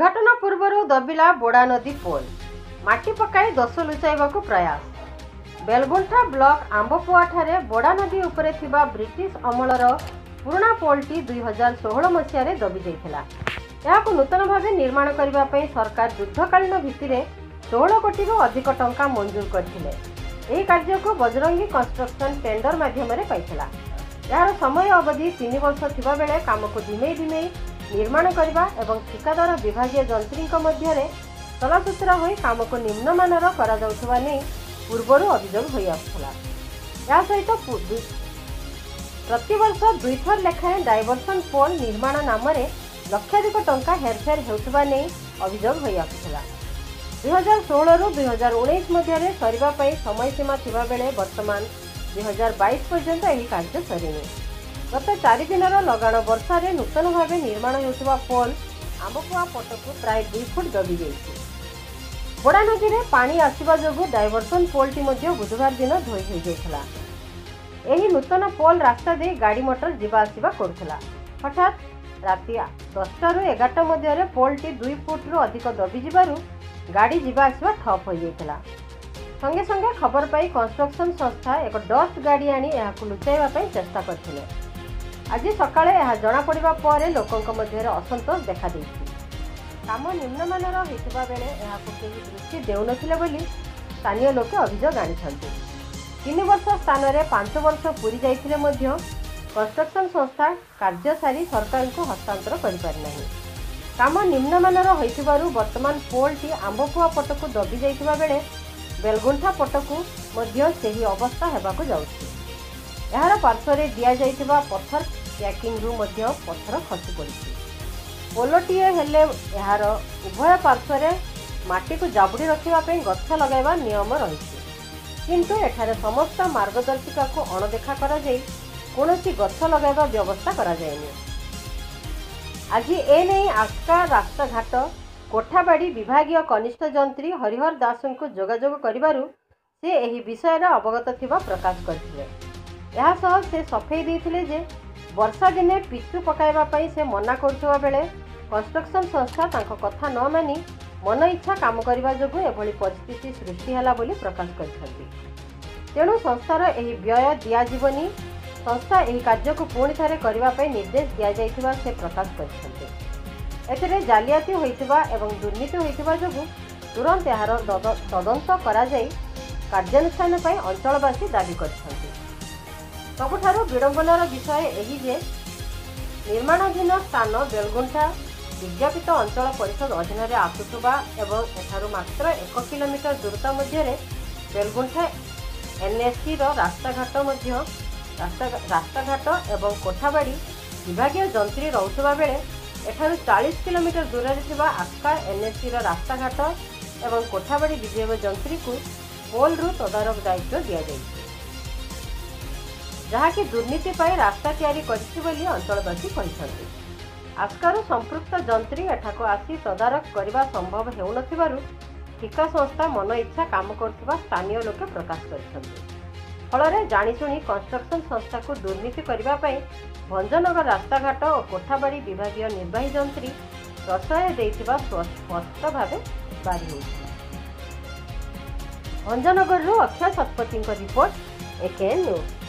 ଉଦ୍ଘାଟନ ପୂର୍ବରୁ ଦବିଲା ବୋଡ଼ା ନଦୀ ପୋଲ। ମାଟି ପକାଇ ଦୋଷ ଲୁଚାଇବାକୁ ପ୍ରୟାସ। ବେଲଗୁଣ୍ଠା ବ୍ଲକ ଆମ୍ବପୁଆଠାରେ ବୋଡ଼ା ନଦୀ ଉପରେ ଥିବା ବ୍ରିଟିଶ ଅମଳର ପୁରୁଣା ପୋଲଟି ଦୁଇ ହଜାର ଷୋହଳ ମସିହାରେ ଦବି ଯାଇଥିଲା। ଏହାକୁ ନୂତନ ଭାବେ ନିର୍ମାଣ କରିବା ପାଇଁ ସରକାର ଯୁଦ୍ଧକାଳୀନ ଭିତ୍ତିରେ ଷୋହଳ କୋଟିରୁ ଅଧିକ ଟଙ୍କା ମଞ୍ଜୁର କରିଥିଲେ। ଏହି କାର୍ଯ୍ୟକୁ ବଜରଙ୍ଗୀ କନଷ୍ଟ୍ରକ୍ସନ ଟେଣ୍ଡର ମାଧ୍ୟମରେ ପାଇଥିଲା। ଏହାର ସମୟ ଅବଧି ତିନି ବର୍ଷ ଥିବାବେଳେ କାମକୁ ଧିମେଇ ଧିମେଇ ନିର୍ମାଣ କରିବା ଏବଂ ଠିକାଦାର ବିଭାଗୀୟ ଯନ୍ତ୍ରୀଙ୍କ ମଧ୍ୟରେ ସଲାସୁତୁରା ହୋଇ କାମକୁ ନିମ୍ନମାନର କରାଯାଉଥିବା ନେଇ ପୂର୍ବରୁ ଅଭିଯୋଗ ହୋଇ ଆସୁଥିଲା। ଏହା ସହିତ ପ୍ରତିବର୍ଷ ଦୁଇଥର ଲେଖାଏଁ ଡାଇଭର୍ସନ ପୋଲ ନିର୍ମାଣ ନାମରେ ଲକ୍ଷାଧିକ ଟଙ୍କା ହେରଫେର ହେଉଥିବା ନେଇ ଅଭିଯୋଗ ହୋଇ ଆସୁଥିଲା। ଦୁଇ ହଜାର ଷୋହଳରୁ ଦୁଇ ହଜାର ଉଣେଇଶ ମଧ୍ୟରେ ସରିବା ପାଇଁ ସମୟସୀମା ଥିବାବେଳେ ବର୍ତ୍ତମାନ ଦୁଇ ହଜାର ବାଇଶ ପର୍ଯ୍ୟନ୍ତ ଏହି କାର୍ଯ୍ୟ ସରିନି। ଗତ ଚାରି ଦିନର ଲଗାଣ ବର୍ଷାରେ ନୂତନ ଭାବେ ନିର୍ମାଣ ହେଉଥିବା ପୋଲ ଆମ୍ବକୁଆ ପଟକୁ ପ୍ରାୟ ଦୁଇ ଫୁଟ ଦବି ଯାଇଛି। ବୋଡ଼ା ନଦୀରେ ପାଣି ଆସିବା ଯୋଗୁଁ ଡାଇଭର୍ସନ ପୋଲଟି ମଧ୍ୟ ବୁଧବାର ଦିନ ଧୋଇ ହୋଇଯାଇଥିଲା। ଏହି ନୂତନ ପୋଲ ରାସ୍ତା ଦେଇ ଗାଡ଼ି ମଟର ଯିବା ଆସିବା କରୁଥିଲା। ହଠାତ୍ ରାତି ଦଶଟାରୁ ଏଗାରଟା ମଧ୍ୟରେ ପୋଲଟି ଦୁଇ ଫୁଟରୁ ଅଧିକ ଦବିଯିବାରୁ ଗାଡ଼ି ଯିବା ଆସିବା ଠପ୍ ହୋଇଯାଇଥିଲା। ସଙ୍ଗେ ସଙ୍ଗେ ଖବର ପାଇ କନଷ୍ଟ୍ରକ୍ସନ ସଂସ୍ଥା ଏକ ଡଷ୍ଟ ଗାଡ଼ି ଆଣି ଏହାକୁ ଲୁଚାଇବା ପାଇଁ ଚେଷ୍ଟା କରିଥିଲେ। ଆଜି ସକାଳେ ଏହା ଜଣାପଡ଼ିବା ପରେ ଲୋକଙ୍କ ମଧ୍ୟରେ ଅସନ୍ତୋଷ ଦେଖାଦେଇଛି କାମ ନିମ୍ନମାନର ହୋଇଥିବା ବେଳେ ଏହାକୁ କେହି ଦୃଷ୍ଟି ଦେଉନଥିଲେ ବୋଲି ସ୍ଥାନୀୟ ଲୋକେ ଅଭିଯୋଗ ଆଣିଛନ୍ତି। ତିନି ବର୍ଷ ସ୍ଥାନରେ ପାଞ୍ଚ ବର୍ଷ ପୁରି ଯାଇଥିଲେ ମଧ୍ୟ କନଷ୍ଟ୍ରକ୍ସନ ସଂସ୍ଥା କାର୍ଯ୍ୟ ସାରି ସରକାରଙ୍କୁ ହସ୍ତାନ୍ତର କରିପାରିନାହିଁ। କାମ ନିମ୍ନମାନର ହୋଇଥିବାରୁ ବର୍ତ୍ତମାନ ପୋଲଟି ଆମ୍ବପୁଆ ପଟକୁ ଦବି ଯାଇଥିବା ବେଳେ ବେଲଗୁଣ୍ଠା ପଟକୁ ମଧ୍ୟ ସେହି ଅବସ୍ଥା ହେବାକୁ ଯାଉଛି। ଏହାର ପାର୍ଶ୍ୱରେ ଦିଆଯାଇଥିବା ପଥର ପ୍ୟାକିଂରୁ ମଧ୍ୟ ପଥର ଖସି ପଡ଼ିଛି। ପୋଲଟିଏ ହେଲେ ଏହାର ଉଭୟ ପାର୍ଶ୍ୱରେ ମାଟିକୁ ଜାବୁଡ଼ି ରଖିବା ପାଇଁ ଗଛ ଲଗାଇବା ନିୟମ ରହିଛି। କିନ୍ତୁ ଏଠାରେ ସମସ୍ତ ମାର୍ଗଦର୍ଶିକାକୁ ଅଣଦେଖା କରାଯାଇ କୌଣସି ଗଛ ଲଗାଇବା ବ୍ୟବସ୍ଥା କରାଯାଏନି। ଆଜି ଏନେଇ ଆସ୍କା ରାସ୍ତାଘାଟ କୋଠାବାଡ଼ି ବିଭାଗୀୟ କନିଷ୍ଠ ଯନ୍ତ୍ରୀ ହରିହର ଦାସଙ୍କୁ ଯୋଗାଯୋଗ କରିବାରୁ ସେ ଏହି ବିଷୟରେ ଅବଗତ ଥିବା ପ୍ରକାଶ କରିଥିଲେ। ଏହା ସହ ସେ ସଫେଇ ଦେଇଥିଲେ ଯେ ବର୍ଷା ଦିନେ ପିଚୁ ପକାଇବା ପାଇଁ ସେ ମନା କରୁଥିବା ବେଳେ କନଷ୍ଟ୍ରକ୍ସନ ସଂସ୍ଥା ତାଙ୍କ କଥା ନ ମାନି ମନ ଇଚ୍ଛା କାମ କରିବା ଯୋଗୁଁ ଏଭଳି ପରିସ୍ଥିତି ସୃଷ୍ଟି ହେଲା ବୋଲି ପ୍ରକାଶ କରିଛନ୍ତି। ତେଣୁ ସଂସ୍ଥାର ଏହି ବ୍ୟୟ ଦିଆଯିବନି। ସଂସ୍ଥା ଏହି କାର୍ଯ୍ୟକୁ ପୁଣି ଥରେ କରିବା ପାଇଁ ନିର୍ଦ୍ଦେଶ ଦିଆଯାଇଥିବା ସେ ପ୍ରକାଶ କରିଛନ୍ତି। ଏଥିରେ ଜାଲିଆତି ହୋଇଥିବା ଏବଂ ଦୁର୍ନୀତି ହୋଇଥିବା ଯୋଗୁଁ ତୁରନ୍ତ ଏହାର ତଦ- ତଦନ୍ତ କରାଯାଇ କାର୍ଯ୍ୟାନୁଷ୍ଠାନ ପାଇଁ ଅଞ୍ଚଳବାସୀ ଦାବି କରିଛନ୍ତି। ସବୁଠାରୁ ବିଡ଼ମ୍ବନାର ବିଷୟ ଏହି ଯେ ନିର୍ମାଣାଧୀନ ସ୍ଥାନ ବେଲଗୁଣ୍ଠା ବିଜ୍ଞାପିତ ଅଞ୍ଚଳ ପରିଷଦ ଅଧୀନରେ ଆସୁଥିବା ଏବଂ ଏଠାରୁ ମାତ୍ର ଏକ କିଲୋମିଟର ଦୂରତା ମଧ୍ୟରେ ବେଲଗୁଣ୍ଠା ଏନ୍ଏସ୍ସିର ରାସ୍ତାଘାଟ ମଧ୍ୟ ରାସ୍ତା ରାସ୍ତାଘାଟ ଏବଂ କୋଠାବାଡ଼ି ବିଭାଗୀୟ ଯନ୍ତ୍ରୀ ରହୁଥିବା ବେଳେ ଏଠାରୁ ଚାଳିଶ କିଲୋମିଟର ଦୂରରେ ଥିବା ଆସ୍କା ଏନ୍ଏସ୍ସିର ରାସ୍ତାଘାଟ ଏବଂ କୋଠାବାଡ଼ି ବିଭାଗୀୟ ଯନ୍ତ୍ରୀକୁ ପୋଲରୁ ତଦାରଖ ଦାୟିତ୍ୱ ଦିଆଯାଇଛି। ଯାହାକି ଦୁର୍ନୀତି ପାଇଁ ରାସ୍ତା ତିଆରି କରିଛି ବୋଲି ଅଞ୍ଚଳବାସୀ କହିଛନ୍ତି। ଆସ୍କାରୁ ସମ୍ପୃକ୍ତ ଯନ୍ତ୍ରୀ ଏଠାକୁ ଆସି ତଦାରଖ କରିବା ସମ୍ଭବ ହେଉନଥିବାରୁ ଠିକା ସଂସ୍ଥା ମନ ଇଚ୍ଛା କାମ କରୁଥିବା ସ୍ଥାନୀୟ ଲୋକେ ପ୍ରକାଶ କରିଛନ୍ତି। ଫଳରେ ଜାଣିଶୁଣି କନଷ୍ଟ୍ରକ୍ସନ ସଂସ୍ଥାକୁ ଦୁର୍ନୀତି କରିବା ପାଇଁ ଭଞ୍ଜନଗର ରାସ୍ତାଘାଟ ଓ କୋଠାବାଡ଼ି ବିଭାଗୀୟ ନିର୍ବାହୀ ଯନ୍ତ୍ରୀ ପ୍ରଶ୍ରୟ ଦେଇଥିବା ସ୍ପ- ସ୍ପଷ୍ଟ ଭାବେ ବାରି ହେଉଛି ଭଞ୍ଜନଗରରୁ ଅକ୍ଷୟ ଶତପଥୀଙ୍କ ରିପୋର୍ଟ ଏକେ ନ୍ୟୁଜ୍।